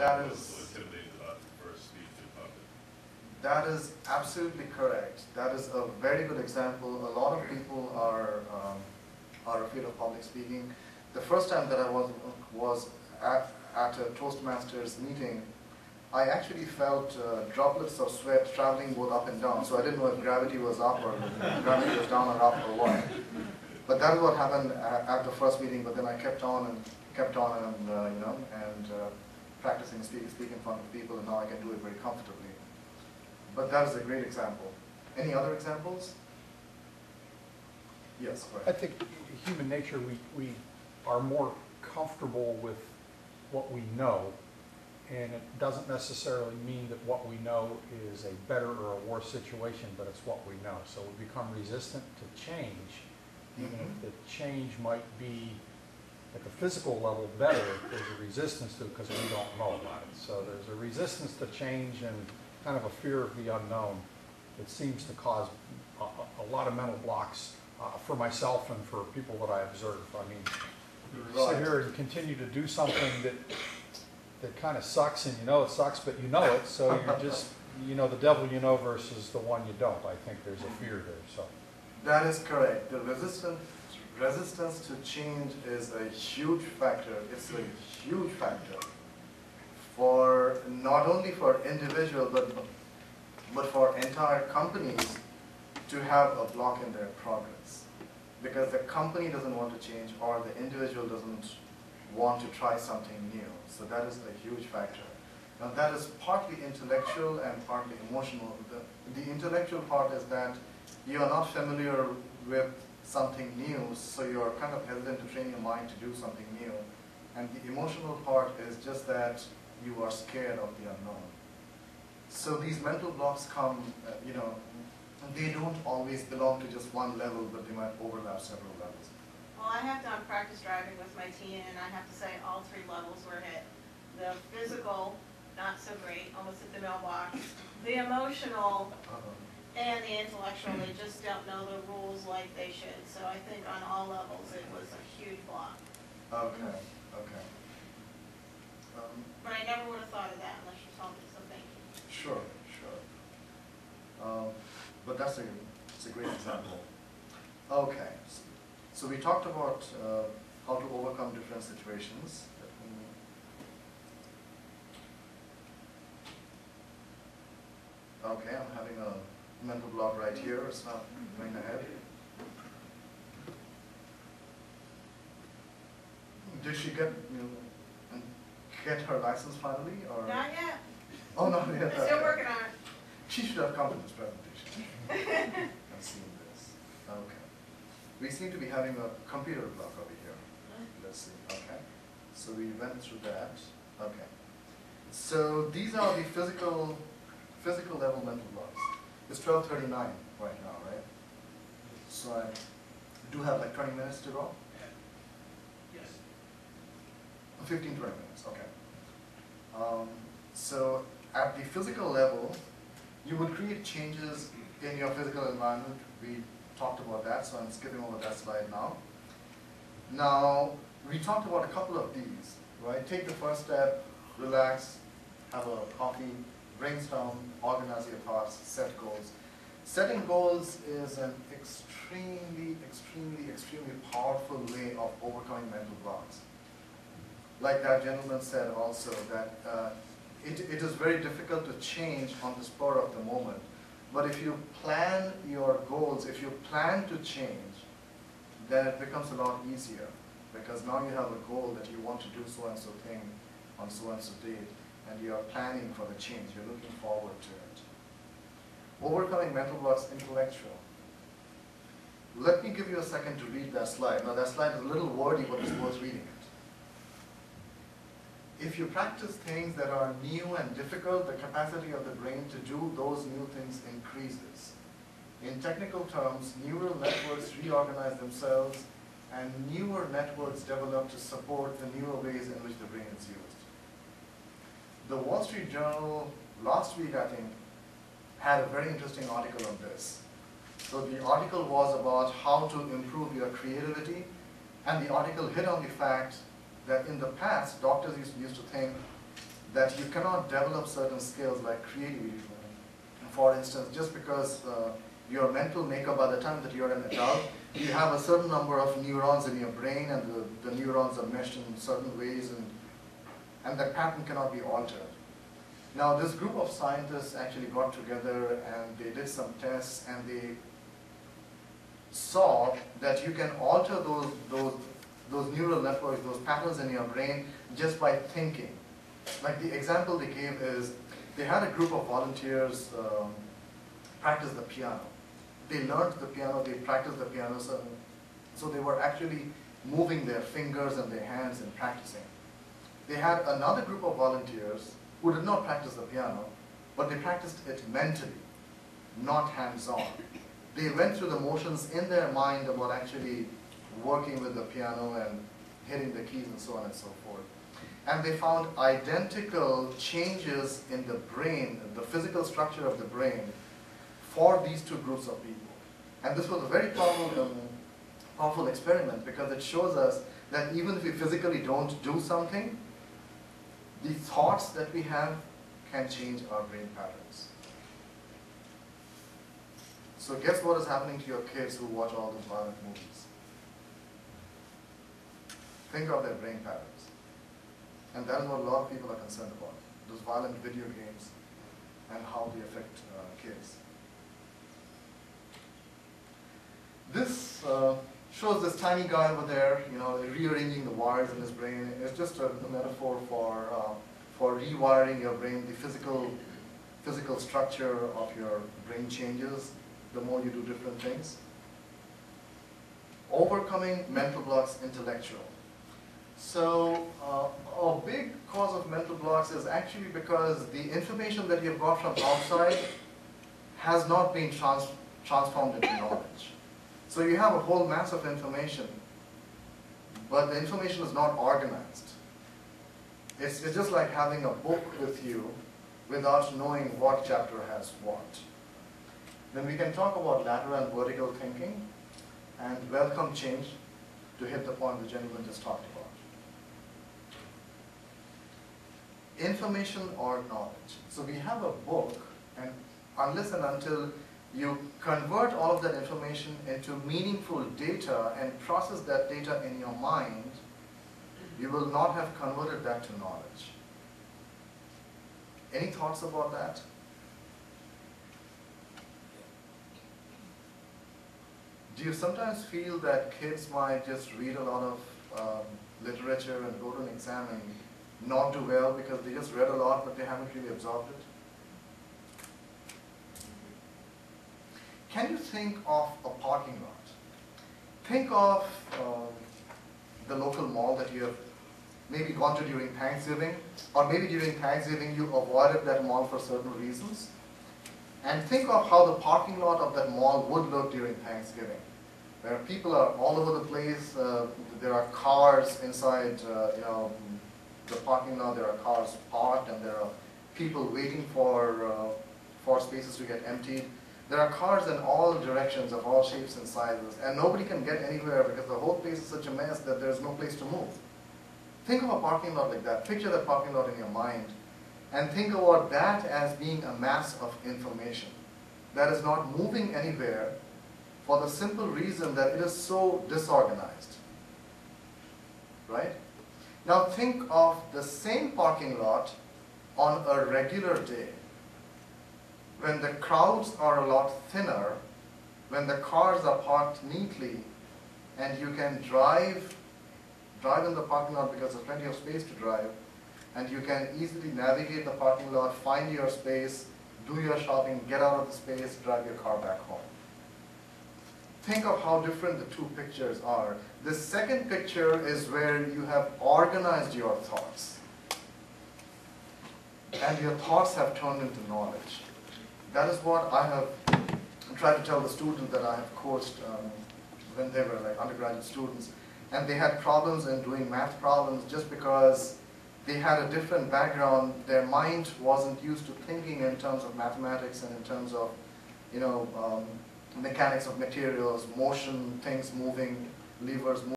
That is- so intimidated about the first speech in public. That is absolutely correct. That is a very good example. A lot of people are, um, are afraid of public speaking. The first time that I was, was at, at a Toastmasters meeting, I actually felt uh, droplets of sweat traveling both up and down. So I didn't know if gravity was up or gravity was down or up or what. But that is what happened at, at the first meeting. But then I kept on and kept on and uh, you know and uh, practicing speaking, speaking in front of people, and now I can do it very comfortably. But that is a great example. Any other examples? Yes, go I think human nature, we, we are more comfortable with what we know, and it doesn't necessarily mean that what we know is a better or a worse situation, but it's what we know. So we become resistant to change, even Mhm. if the change might be at the physical level better, there's a resistance to it because we don't know about it. So there's a resistance to change and kind of a fear of the unknown that seems to cause a, a- lot of mental blocks uh, for myself and for people that I observe. I mean, you sit here and continue to do something that, that kind of sucks and you know it sucks, but you know it, so you're just, you know, the devil you know versus the one you don't. I think there's a fear there, so. That is correct. The resistance, resistance to change is a huge factor. It's a huge factor for not only for individual but but for entire companies to have a block in their progress because the company doesn't want to change or the individual doesn't want to try something new. So that is a huge factor. Now that is partly intellectual and partly emotional. The, the intellectual part is that you are not familiar with something new, so you're kind of hesitant to train your mind to do something new. And the emotional part is just that you are scared of the unknown. So these mental blocks come, uh, you know, they don't always belong to just one level, but they might overlap several levels. Well, I have done practice driving with my teen, and I have to say, all three levels were hit. The physical, not so great, almost hit the mailbox. The emotional Uh-huh. And the intellectual, they just don't know the rules like they should. So I think on all levels, it was a huge block. Okay, okay. Um, But I never would have thought of that unless you told me, so thank you. Sure, sure. Um, But that's a, it's a great example. Okay, s- so we talked about uh, how to overcome different situations. Let me- Okay, I'm having a mental block right here, it's not going ahead. Did she get, you know, get her license finally, or? Not yet. Oh, no, I'm yeah. still working on it. She should have come to this presentation and seen this. Okay. We seem to be having a computer block over here. Let's see, okay. So we went through that, okay. So these are the physical, physical level mental blocks. It's twelve thirty-nine right now, right? So I do have like twenty minutes to go? Yes. 15, 20 minutes, okay. Um, so at the physical level, you would create changes in your physical environment. We talked about that, so I'm skipping over that slide now. Now, we talked about a couple of these, right? Take the first step, relax, have a coffee, brainstorm, organize your thoughts, set goals. Setting goals is an extremely, extremely, extremely powerful way of overcoming mental blocks like that gentleman said also, that uh, it, it is very difficult to change on the spur of the moment. But if you plan your goals, if you plan to change, then it becomes a lot easier. Because now you have a goal that you want to do so and so thing on so and so date, and you are planning for the change, you're looking forward to it. Overcoming mental blocks, intellectual. Let me give you a second to read that slide. Now that slide is a little wordy, but it's worth reading it if you practice things that are new and difficult, the capacity of the brain to do those new things increases. In technical terms, neural networks reorganize themselves and newer networks develop to support the newer ways in which the brain is used. The Wall Street Journal last week, I think, had a very interesting article on this. So the article was about how to improve your creativity, and the article hit on the fact that in the past, doctors used, to think that you cannot develop certain skills like creativity. For instance, just because uh, your mental makeup by the time that you're an adult, you have a certain number of neurons in your brain and the, the neurons are meshed in certain ways and, and that pattern cannot be altered. Now this group of scientists actually got together and they did some tests and they saw that you can alter those, those, those neural networks, those patterns in your brain just by thinking. Like the example they gave is, they had a group of volunteers um, practice the piano. They learned the piano, they practiced the piano, so, so they were actually moving their fingers and their hands and practicing. They had another group of volunteers who did not practice the piano, but they practiced it mentally, not hands-on. They went through the motions in their mind about actually working with the piano and hitting the keys and so on and so forth. And they found identical changes in the brain, the physical structure of the brain, for these two groups of people. And this was a very powerful, um, powerful experiment because it shows us that even if we physically don't do something, the thoughts that we have can change our brain patterns. So guess what is happening to your kids who watch all those violent movies? Think of their brain patterns. And that is what a lot of people are concerned about, those violent video games and how they affect uh, kids. This uh, shows this tiny guy over there, you know, rearranging the wires in his brain. It's just a, a metaphor for, uh, for rewiring your brain, the physical, physical structure of your brain changes the more you do different things. Overcoming mental blocks intellectual. So uh, a big cause of mental blocks is actually because the information that you've got from outside has not been trans transformed into knowledge. So you have a whole mass of information, but the information is not organized. It's, it's just like having a book with you without knowing what chapter has what. Then we can talk about lateral and vertical thinking and welcome change to hit the point the gentleman just talked about. Information or knowledge. So we have a book and unless and until you convert all of that information into meaningful data and process that data in your mind, you will not have converted that to knowledge. Any thoughts about that? Do you sometimes feel that kids might just read a lot of um, literature and go to an exam and not do well because they just read a lot but they haven't really absorbed it? Can you think of a parking lot? Think of um, the local mall that you have maybe gone to during Thanksgiving, or maybe during Thanksgiving you avoided that mall for certain reasons. And think of how the parking lot of that mall would look during Thanksgiving, where people are all over the place. Uh, there are cars inside, uh, you know, the parking lot. There are cars parked, and there are people waiting for uh, for spaces to get emptied. There are cars in all directions of all shapes and sizes, and nobody can get anywhere because the whole place is such a mess that there's no place to move. Think of a parking lot like that. Picture that parking lot in your mind, and think about that as being a mass of information that is not moving anywhere for the simple reason that it is so disorganized. Right? Now think of the same parking lot on a regular day when the crowds are a lot thinner, when the cars are parked neatly, and you can drive, drive in the parking lot because there's plenty of space to drive, and you can easily navigate the parking lot, find your space, do your shopping, get out of the space, drive your car back home. Think of how different the two pictures are. The second picture is where you have organized your thoughts. And your thoughts have turned into knowledge. That is what I have tried to tell the students that I have coached um, when they were like undergraduate students. And they had problems in doing math problems just because they had a different background. Their mind wasn't used to thinking in terms of mathematics and in terms of, you know, um, mechanics of materials, motion, things moving, levers moving.